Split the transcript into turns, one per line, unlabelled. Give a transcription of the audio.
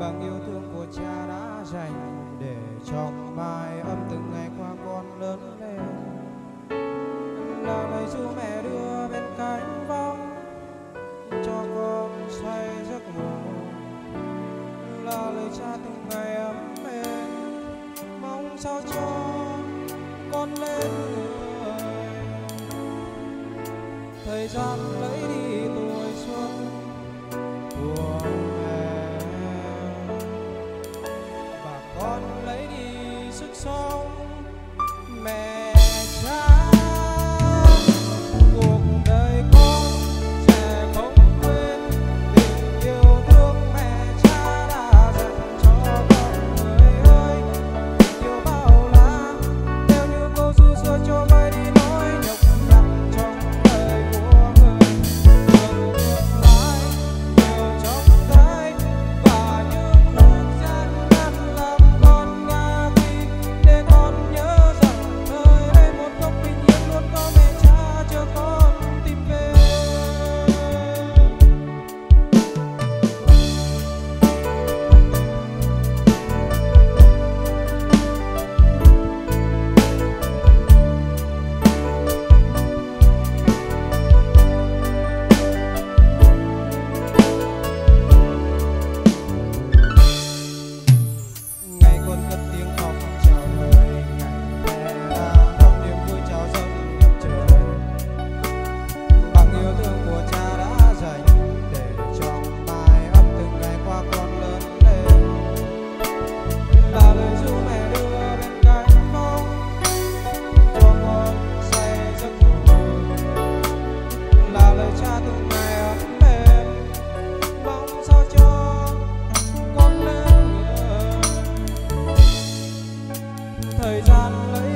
bằng yêu thương của cha đã dành để trong mai âm từng ngày qua con lớn lên. Là lời chú mẹ đưa bên cánh vong cho con say giấc ngủ. Là lời cha từng ngày ấm êm mong sao cho con lên người. Thời gian lấy đi thời gian lấy